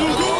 Go.